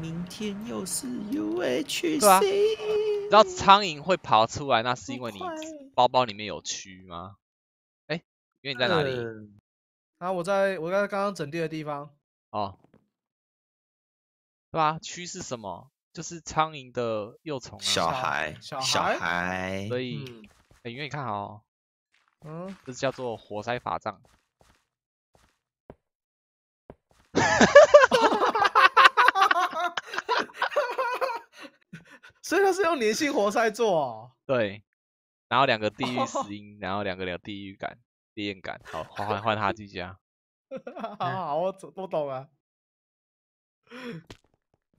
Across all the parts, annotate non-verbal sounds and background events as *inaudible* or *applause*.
明天又是 UHC。对啊你知道苍蝇会跑出来，那是因为你包包里面有蛆吗？哎，因为你在哪里？呃啊，我在我在刚刚整地的地方。哦，对啊，蛆是什么？就是苍蝇的幼虫啊。小孩，小小孩孩，所以，因为你看哦，嗯，这叫做活塞法杖。*laughs* 所以它是用粘性活塞做哦。对，然后两个地狱石英，然后两个两个地狱感、烈焰感。好，换换换他居家。*laughs* 好 *laughs* 好，我懂我懂了。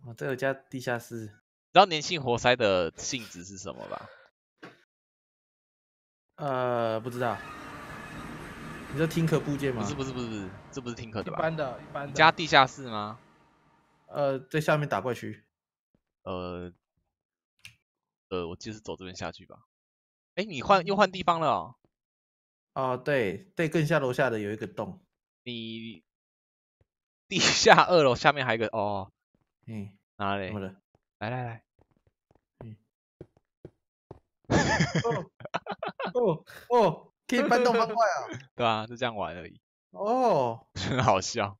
哦，这有加地下室。知道粘性活塞的性质是什么吧？呃，不知道。你说听可部件吗？不是不是不是不是，这不是听课的吧？一般的，一般的。加地下室吗？呃，在下面打怪区。呃，呃，我记得是走这边下去吧。哎，你换又换地方了哦。哦，对对，更下楼下的有一个洞。你地下二楼下面还有一个哦，嗯，哪里怎么？了？来来来，哦哦，可以搬动方块啊！*laughs* 对啊，就这样玩而已，哦，*laughs* 很好笑。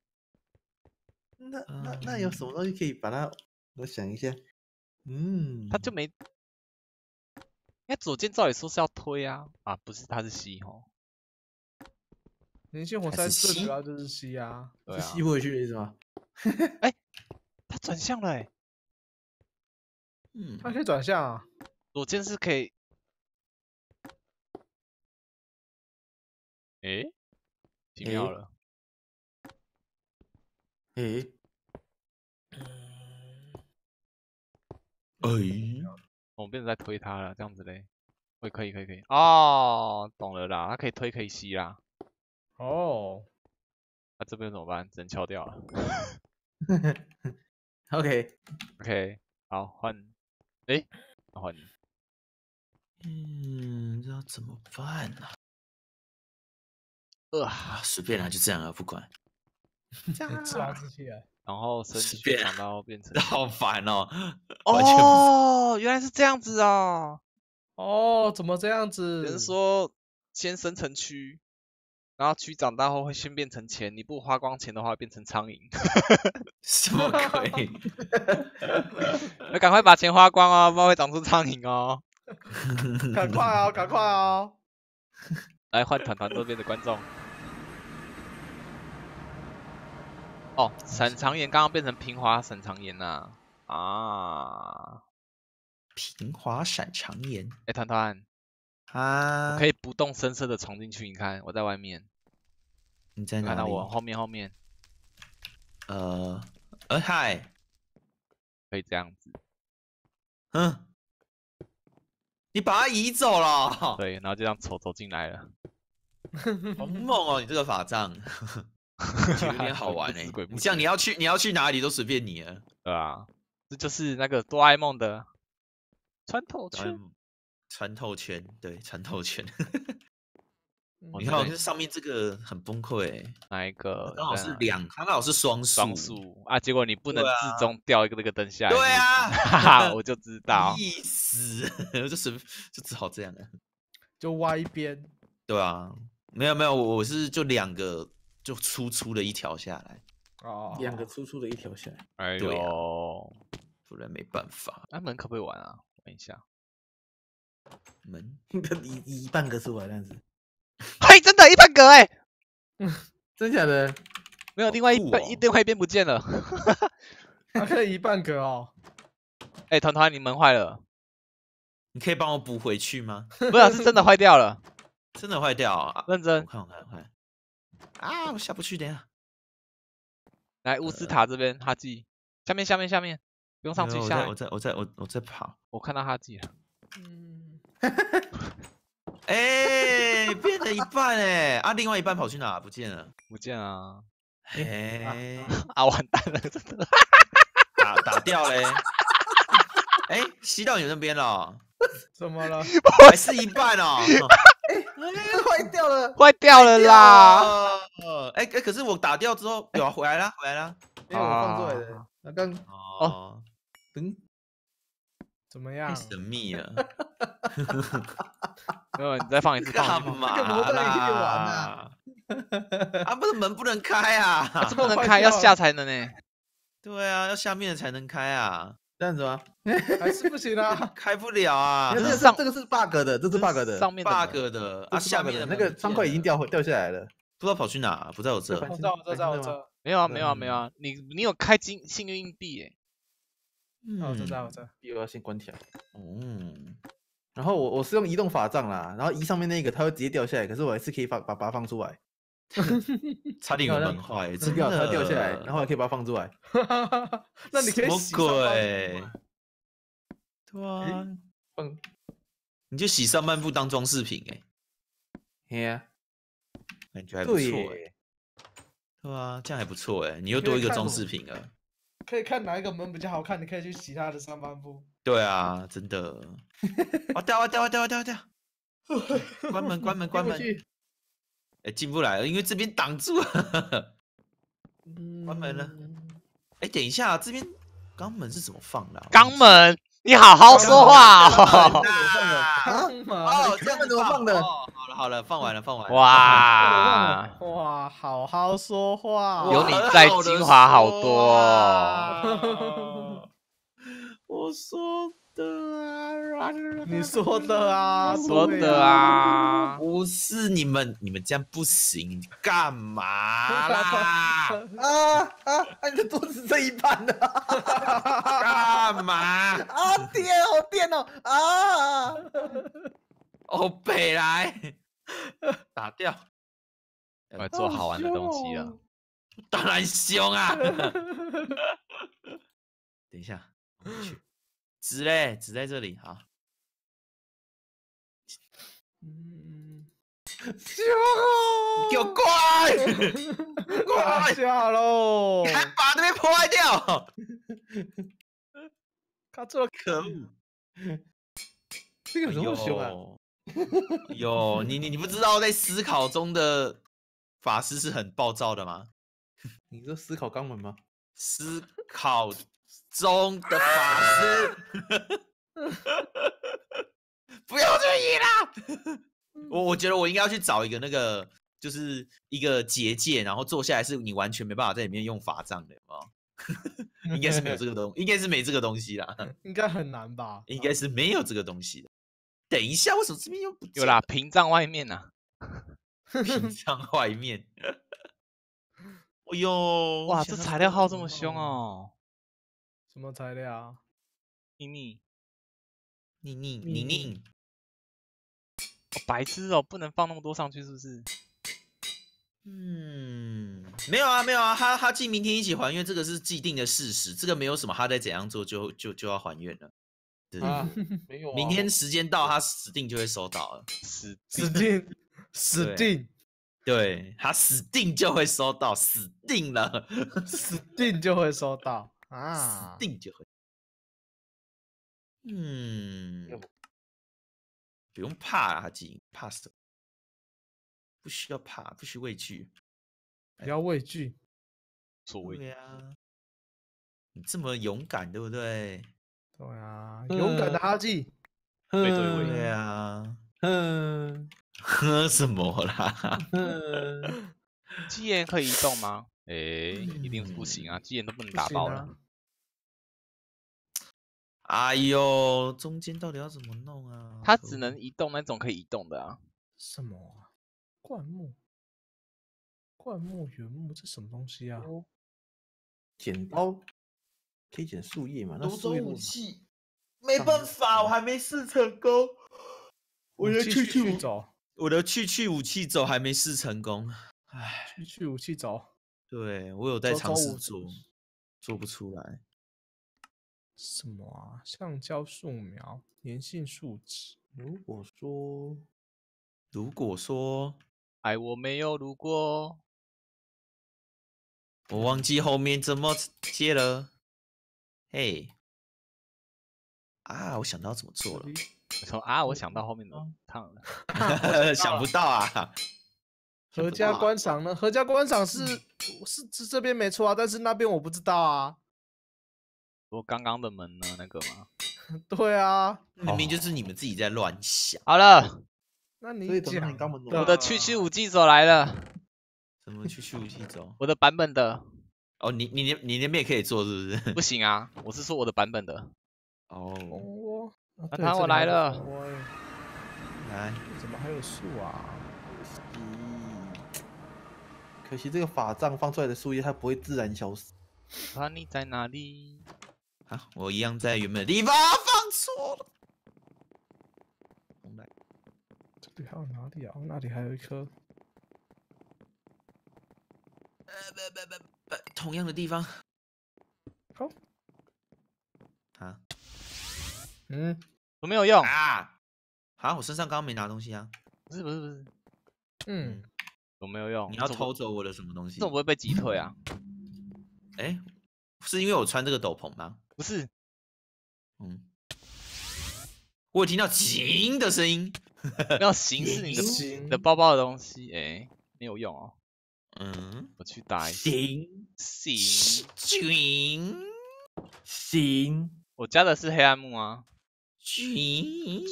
那那那有什么东西可以把它？我想一下。嗯，他就没，应该左键照理说是要推啊，啊不是，它是吸吼。连线活还塞最主要就是吸啊。对啊是 *laughs* 吸，回去的意思吗？*laughs* 他转向了哎，嗯，它可以转向啊。左键是可以。诶，奇妙诶了。诶，哎，我们变成在推它了，这样子嘞。会可以可以可以哦，懂了啦，它可以推可以吸啦。哦，那、这边怎么办？只能敲掉了。*laughs* OK，OK，好换，诶，那换你。嗯，这要怎么办呢、呃，啊？随便啦，就这样啊，不管。这样自然自起来。然后升随级便长刀变成好烦哦，*laughs* 完全不是哦，原来是这样子哦。哦，怎么这样子？有人说先生成蛆，然后蛆长大后会先变成钱，你不花光钱的话会变成苍蝇。*laughs* 什么鬼？*laughs* 那赶快把钱花光哦，不然会长出苍蝇哦。赶快哦，赶快哦！来换团团这边的观众。哦，沈长岩刚刚变成平滑沈长岩呐、啊！平滑闪长岩哎，团团，啊？可以不动声色的冲进去，你看我在外面，你在哪里？看到我后面后面呃，呃，嗨，可以这样子，嗯，你把它移走了，对，然后就这样走走进来了。*laughs* 好猛哦！你这个法杖，*laughs* 有点好玩哎、不知鬼不你这样，你要去你要去哪里都随便你了。对啊，这就是那个哆啦 A 梦的穿透圈。穿穿透圈，对，穿透圈。*laughs* 哦你看，我个这上面这个很崩溃欸，哪一个？刚好是两，刚好是双数。双数啊，结果你不能自中掉一个那个灯下来。对啊哈哈，我就知道。*laughs* 意思，就是就只好这样了。就歪一边。对啊，没有没有，我我是就两个就粗粗的一条下来，哦，两个粗粗的一条下来，哎对啊呦，不然没办法。那门可不可以玩啊？等一下。门 *laughs* 一一半个出来，但是嘿，真的，一半格哎，*laughs* 真假的？没有，另外一酷哦半一另外一边不见了。它 *laughs* 可以一半格哦。哎，团团，你门坏了，你可以帮我补回去吗？不是，是真的坏掉了，真的坏掉啊！我认真我。看我看我看啊！我下不去，等一下。来，乌斯塔这边，哈记，下面下面下面，不用上去下我。在我在我我我在跑。我看到哈记了。嗯，*laughs* 哎、变了一半哎、啊，另外一半跑去哪？不见了。不见啊！哎、啊，完蛋了，真的。打打掉嘞。哎、吸到你那边了，怎么了？*laughs* 还是一半哦。*laughs* *laughs* 坏掉了。坏掉了啦！呃，哎、哎、可是我打掉之后有啊回来啦，回来啦。因为我放出来的那刚哦，嗯，太怎么样？神秘了，*laughs* 没有，你再放一次，*laughs* 放一次。干嘛这个魔杖也可以玩啦？啊，不是门不能开啊！啊这不能坏开，要下才能呢。对啊，要下面的才能开啊，这样子吗？*laughs* 还是不行啊！开不了啊这个是上这个是 bug 的，这是 bug 的上面，bug 的啊，下面的的那个门方块已经掉掉下来了。不知道跑去哪，不在我这在。我知道，我知道，我知道。没有啊，没有啊，没有啊。你你有开金幸运硬币耶？嗯，我知道，我知道。又要先关起来。嗯，然后我我是用移动法杖啦，然后移上面那个它会直接掉下来，可是我还是可以把把把它放出来，*laughs* 差点有门坏，吃真的掉它掉下来，然后还可以把它放出来。*laughs* 那你可以什么洗上半部鬼吗？对啊，放，你就洗上半部当装饰品哎，嘿呀，感觉还不对错哎，耶，对啊，这样还不错哎，你又多一个装饰品了。可以看哪一个门比较好看，你可以去洗它的上半部。对啊，真的。啊掉啊掉啊掉啊掉啊掉！*laughs* 关门关门关门！进不去哎，进不来了，因为这边挡住了。*laughs* 关门了嗯哎，等一下，这边肛门是怎么放的啊？肛门，你好好说话哦。啊！嘛哦，肛门怎么放的哦好了好了，放完了放完了。哇，*laughs* 哇，好好说话。有你在精华好多我说你说的啊，说的啊，不是你们，你们这样不行，你干嘛啦？*laughs* 啊啊啊！你的桌子这一半呢？*laughs* 干嘛？啊天，好电哦！啊，哦，北来，打掉，我来做好玩的东西了。当然凶啊！*laughs* 等一下，我们去纸嘞，纸在这里，好，嗯，给 *laughs* 我过来，过来，下喽你！还把这边破坏掉，卡住了，可恶！这个有什么凶啊？哎呦，你你你不知道在思考中的法师是很暴躁的吗？*laughs* 你说思考肛门吗？思考中的法师，*laughs* 不要这样啦！我我觉得我应该要去找一个那个，就是一个结界，然后坐下来是你完全没办法在里面用法杖的，有没有？*laughs* 应该是没有这个东，应该是没这个东西啦，应该很难吧？应该是没有这个东西的。等一下，为什么这边又不有啦，屏障外面呐。*laughs* 屏障外面？哎呦，哇，这材料耗这么么凶！哦，什么材料？妮妮，宁宁你宁宁，哦白痴哦，不能放那么多上去，是不是？嗯，没有啊，没有啊，他他记明天一起还愿，这个是既定的事实，这个没有什么他再怎样做就就就要还愿了。对，啊，*laughs* 没有啊。明天时间到，他死定就会收到了。死死定，死定，对他死定就会收到，死定了，死定就会收到啊死！定就会。嗯，不用怕啊，阿吉，怕什么？不需要怕，不需畏惧。不要畏惧，所谓对啊，你这么勇敢，对不对？对啊，勇敢的哈记，对对对对啊，嗯 *laughs* 喝什么啦？嗯，*laughs* 鸡眼可以移动吗？诶，一定是不行啊，鸡眼都不能打爆了。哎呦，中间到底要怎么弄啊？它只能移动那种可以移动的啊。什么啊？灌木，灌木原木，这什么东西啊？剪刀可以剪树叶嘛？那独中树叶武器，没办法，我还没试成功。我的去去去武，去走，我的去去武器走还没试成功。唉，去去武器走，对我有在尝试做，做不出来。什么啊？橡胶树苗，粘性树脂，如果说如果说哎我没有如果，我忘记后面怎么接了，嘿，啊，我想到怎么做了，我说啊，我想到后面怎么烫了。*laughs* 想不到啊，*laughs* 合家观赏呢？合家观赏是是是这边没错啊，但是那边我不知道啊。我刚刚的门呢？那个吗？*laughs* 对啊，明明就是你们自己在乱想。好了，那你讲我的区区武器手来了，什么去去武器走？*laughs* 我的版本的哦，你你那你那边也可以做是不是？不行啊，我是说我的版本的。哦，那他我来了来，怎么还有树啊？咦可惜这个法杖放出来的树叶它不会自然消失。啊，你在哪里？啊，我一样在原本的地方放错了。重来这里还有哪里啊？那里还有一颗。呃不不不不，同样的地方。好，啊嗯，我没有用，啊！好，我身上刚刚没拿东西啊。不是不是不是，嗯，有没有用。你要偷走我的什么东西这？种不会被击退啊？哎，是因为我穿这个斗篷吗？不是，嗯，我有听到琴的声音。*laughs* 没有形是你的行你的包包的东西，哎，没有用哦。嗯，我去打一下。行行，琴行，我加的是黑暗木啊。琴。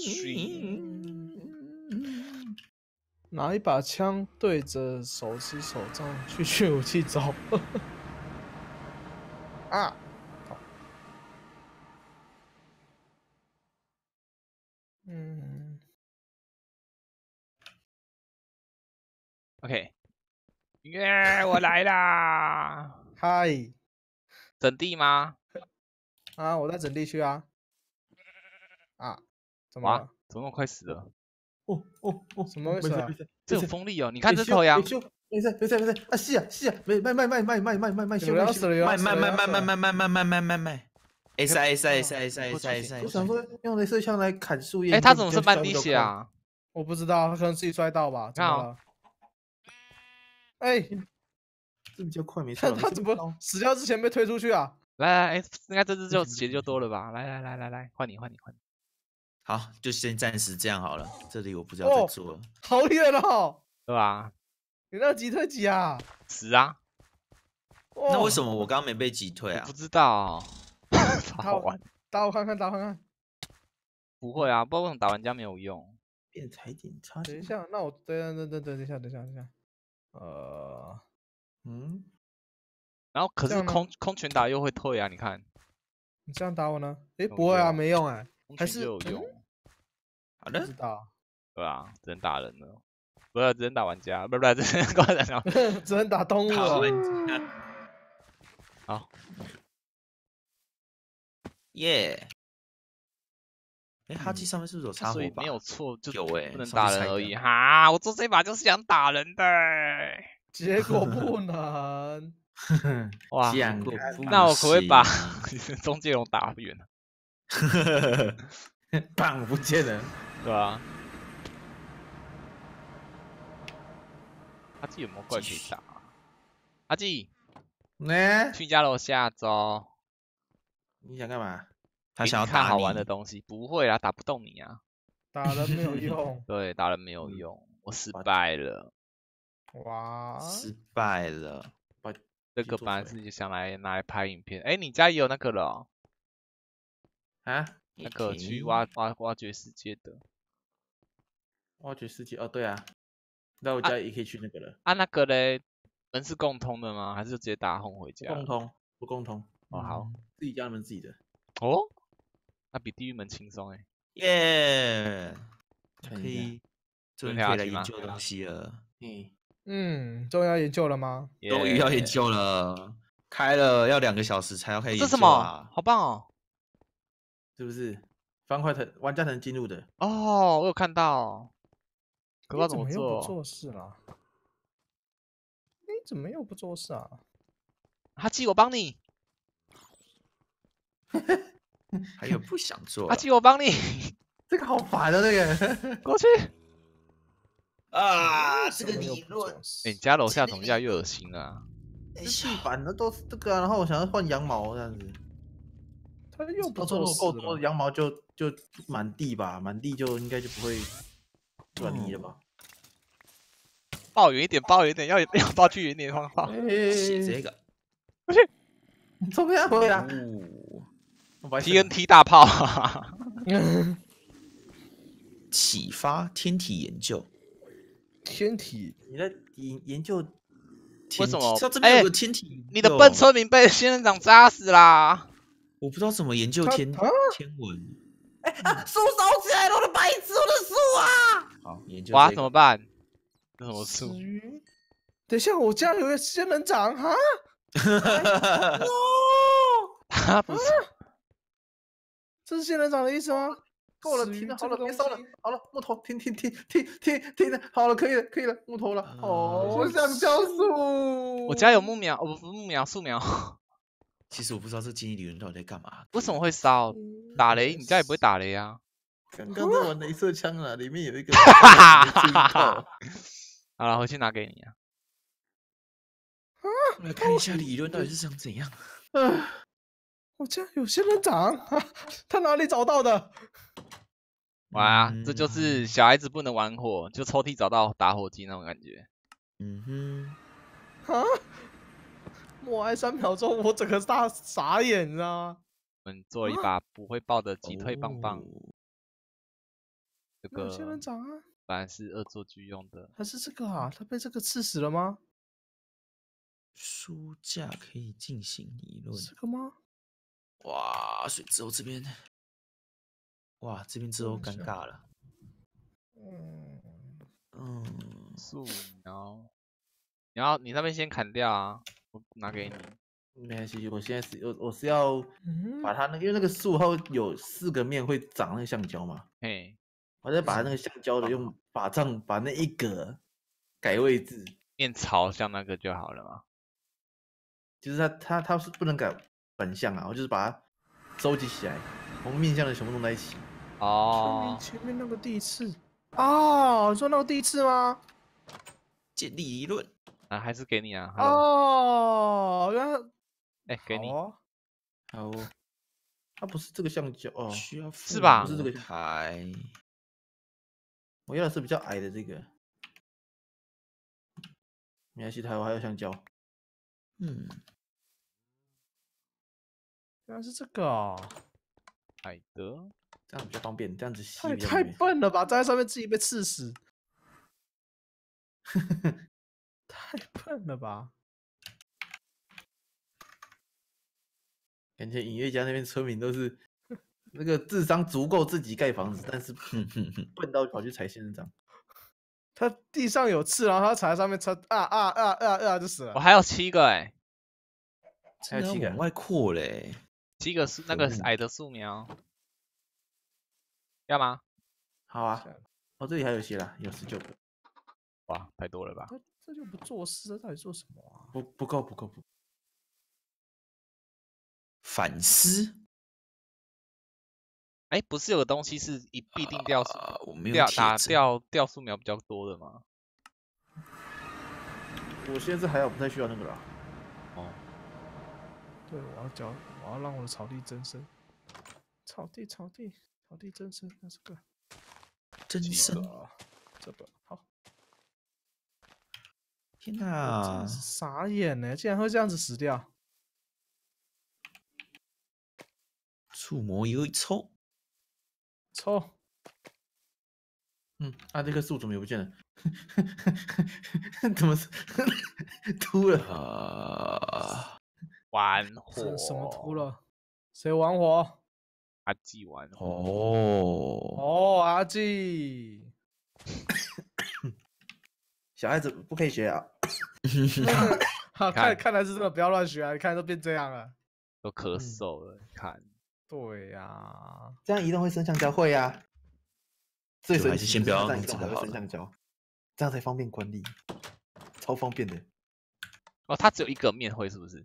拿一把枪对着手持手杖去去武器走。*laughs* 啊！嗯，OK，耶，我来啦！嗨整地吗？啊！我在整地区啊。啊？怎么了？，怎么那么快死了？哦哦哦，什么回事啊没事没事，这有风力哦！你看这头羊没，事没事没事啊是啊是啊，没卖卖卖卖卖卖卖卖修有人卖修要死了，有人卖要死了卖卖卖卖卖卖卖卖卖。S I S I S I。*laughs* 我想说用镭射枪来砍树叶。哎，他怎么是半？滴血啊？我不知道，他可能自己摔到吧？怎看？哎，这比较快，没错他怎么死掉之前被推出去啊？来来，哎，应该这只就 *laughs* 血就多了吧？来来来来来，换你换你换你。好，就先暂时这样好了。这里我不知道再哦做了。好远哦！*laughs* 对吧？你那击退几啊？十啊？么？那为什么我刚刚没被击退啊我不？知道，超好玩。打我看看，打我看看。不会啊，不知道为什么打玩家没有用。变裁点差。等一下，那我等等等等等一下，等一下，等一下。呃，嗯，然后可是空空拳打又会退啊，你看，你这样打我呢？哎，不会啊，没用哎，空还是有用，不好的知，道，*laughs* 对啊，只能打人了，不是只能打玩家，不是不是只能挂人啊。*laughs* 只能打动物。*laughs* 好，耶。哎，哈基上面是不是有插火把所以没？有错，就有欸不能打人而已哈。我做这把就是想打人的欸，*laughs* 结果不能。*laughs* 哇，*laughs* 那我可不可以把行中介龙打远了，棒不见了。对吧？阿纪有没有怪可以打啊？阿纪，呢？去你家楼下走，你想干嘛？他想要打你看好玩的东西，不会啊，打不动你啊。打了没有用。*laughs* 对，打了没有嗯用，我失败了。哇，失败了。这个本来是想来拿来拍影片，哎，你家也有那个了哦、啊？那个去挖挖挖掘世界的挖掘世界哦，对啊，那我啊家也可以去那个了。啊，那个嘞，门是共通的吗？还是就直接打红回家？共通不共通？哦，好自己家门自己的。哦，那比地狱门轻松哎。耶，可以，终于可以可以来研究东西了。嗯，嗯，终于要研究了吗？终于要研究了，开了要两个小时才要开始研究这什么啊？？好棒哦！是不是？方块才玩家才能进入的。哦，我有看到，可不知道怎么又不做。事了？你怎么又不做事啊？阿基，我帮你，还有不想做阿七，我帮你，*laughs* 这个好烦啊，这个。过去。啊？这个怎么又理论哎，你家楼下怎么越来越恶心啊？这地板的都是这个啊，然后我想要换羊毛这样子。他又不做够多的。羊毛就就满地吧，满地就应该就不会转泥了吧？抱远一点，抱远一点，要要抱去远一点的方法。写这个，怎么样回来？TNT 大炮，*laughs* 启发天体研究。天体你在研研究天什么哎有个天体？你的笨村民被仙人掌扎死啦！我不知道怎么研究天它啊天文。啊，树烧起来了，我的白痴，我的树啊！好，研究哇，这个怎么办？这什么树？等一下，我家有个仙人掌哈，*laughs* 他不是这是仙人掌的意思吗？够了，停了，好了，别烧了，好了，木头，停停停停停停了，好了，可以了，可以了，木头了。哦，我橡胶树，树，我家有木苗，哦不是木苗，树苗。*laughs* 其实我不知道这经济理论到底在干嘛。为什么会烧？打雷？你家也不会打雷啊？*laughs* 刚刚在玩镭射枪啊，里面有一个哈哈没注意哈好了，回去拿给你啊。我来看一下理论到底是想怎样。啊我家有仙人掌，哈他哪里找到的？哇，这嗯就是小孩子不能玩火，就抽屉找到打火机那种感觉。嗯哼，啊！默哀三秒钟，我整个大傻眼，你知道吗？我们做一把不会爆的击退棒棒，哦这有仙人掌啊，本来是恶作剧用的。还是这个啊？他被这个刺死了吗？书架可以进行理论。这个吗？哇，所以之后这边，哇，这边之后尴尬了。嗯，嗯，树苗，你要你那边先砍掉啊，我拿给你。没关系，我现在是我我是要嗯把它那个，因为那个树它有四个面会长那个橡胶嘛，嘿，我再把那个橡胶的用法杖把那一格改位置，面朝向那个就好了嘛。就是它它它是不能改反向啊，我就是把它收集起来，从面向的全部弄在一起。哦，前面那个地刺哦，你说那个地刺吗？建立理论。啊，还是给你啊。哦，原来哎，给你。好啊好哦，它不是这个橡胶哦，需要是吧不是这个台，我要的是比较矮的这个。没关系，台湾还有橡胶。嗯，原来是这个啊，海德，这样比较方便，这样子吸太笨了吧，站在上面自己被刺死，*laughs* 太笨了吧？感觉音乐家那边村民都是那个智商足够自己盖房子，但是哼哼哼，笨到跑去踩仙人掌。他地上有刺，然后他踩在上面，踩啊啊啊啊啊就死了。我还有七个哎，还有七个往外扩嘞。七个树那个矮的树苗，要吗？好啊，哦，这里还有一些啦，有十九个，哇，太多了吧？这这就不做事，这到底做什么啊？不不够不够不。反思哎，不是有个东西是一必定掉树啊，我没有掉打掉掉树苗比较多的吗？我现在是还好，不太需要那个啦。哦，对，我要教，我要让我的草地增生。草地，草地，草地增生，那是个几真生个。啊？这个好，天哪傻眼呢，竟然会这样子死掉。触摸有一抽，抽，嗯，啊，这棵树怎么也不见了？*laughs* 怎么是秃了？啊，玩火什么秃？了？谁玩火？阿纪玩火，哦，哦，阿纪。*coughs* 小孩子不可以学啊！*laughs* *laughs* 哈，看看看来是真的不要乱学啊！你看都变这样了。都咳嗯嗽了，你看。对呀、这样移动会生橡胶，会啊。最就还是神奇先不要这样移动还会弄这个好了生橡胶，这样才方便管理，超方便的。哦，它只有一个面会是不是？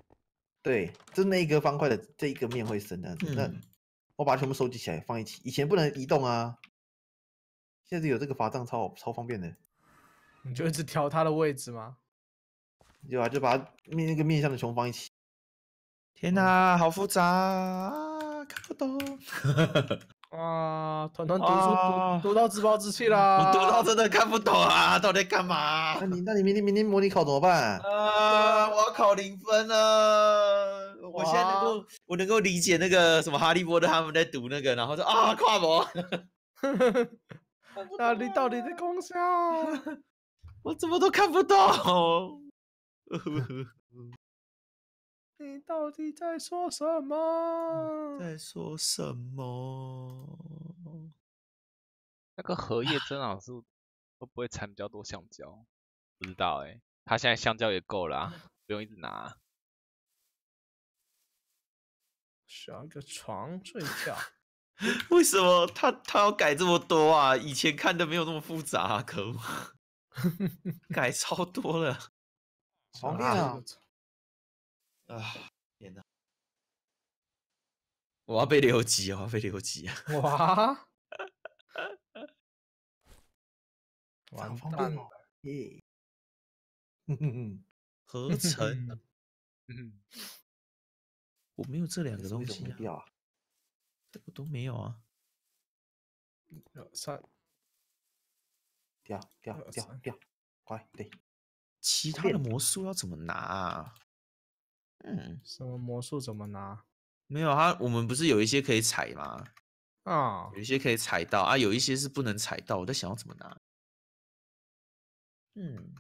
对，就那一个方块的这一个面会生这样子。那嗯我把它全部收集起来放一起，以前不能移动啊，现在有这个法杖超超方便的。你就一直调它的位置吗？对啊？就把它面那个面向的熊放一起。天哪，好复杂啊，看不懂。*laughs* 啊，团团读书啊读读到自暴自弃 *laughs* 啦！我读到真的看不懂啊，到底在干嘛 *laughs* 那？你那你明天明天模拟考怎么办？啊，我要考零分了，我我现在能够，我能够理解那个什么哈利波特他们在读那个，然后说啊跨模，*laughs* 那你到底在攻下？*laughs* 我怎么都看不懂。*laughs* 你到底在说什么？在说什么？那个荷叶真老师会不会产比较多橡胶？不知道哎、他现在橡胶也够了、啊，不用一直拿。需要一个床睡觉。*laughs* 为什么他他要改这么多啊？以前看的没有那么复杂、啊，可恶，改超多了好需要亮啊啊！天哪，我要被留级啊！我要被留级啊！哇！好 *laughs* 完蛋了！耶！哼哼哼，合成，嗯，我没有这两个东西啊，都没有啊。二三，掉掉掉掉，乖，对，其他的魔术要怎么拿啊？嗯，什么魔术怎么拿没有啊，我们不是有一些可以踩吗？啊有？一些可以踩到啊，有一些是不能踩到。我在想要怎么拿。嗯，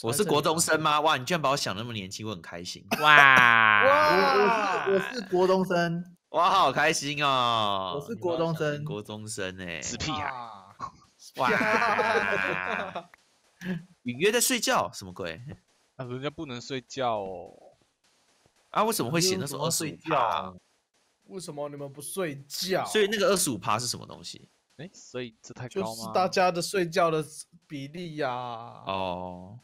我是国中生吗？哇，你居然把我想那么年轻，我很开心。哇，我我是我是国中生，哇，好开心哦！我是国中生国中生哎、死屁孩！啊！哇，隐约在睡觉，什么鬼？啊，人家不能睡觉哦。啊，为什么会写为那时候二睡觉？为什么你们不睡觉？所以那个二十五趴是什么东西？哎，所以这太就是高吗？大家的睡觉的比例呀、哦，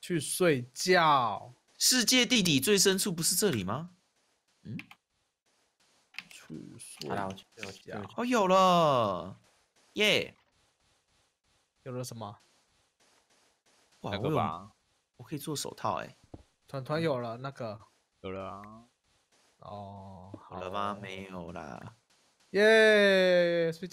去睡觉，世界地底最深处不是这里吗？去睡去，我去，觉。哦，有了，耶！有了什么？我有，个吧，我可以做手套哎、团团有了那个有了啊。哦，好好了吗？哦没有啦。耶，睡觉。